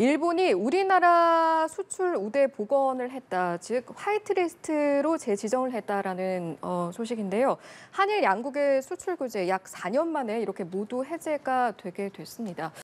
일본이 우리나라 수출 우대 복원을 했다, 즉 화이트리스트로 재지정을 했다라는 어, 소식인데요. 한일 양국의 수출 규제 약 4년 만에 이렇게 모두 해제가 되게 됐습니다.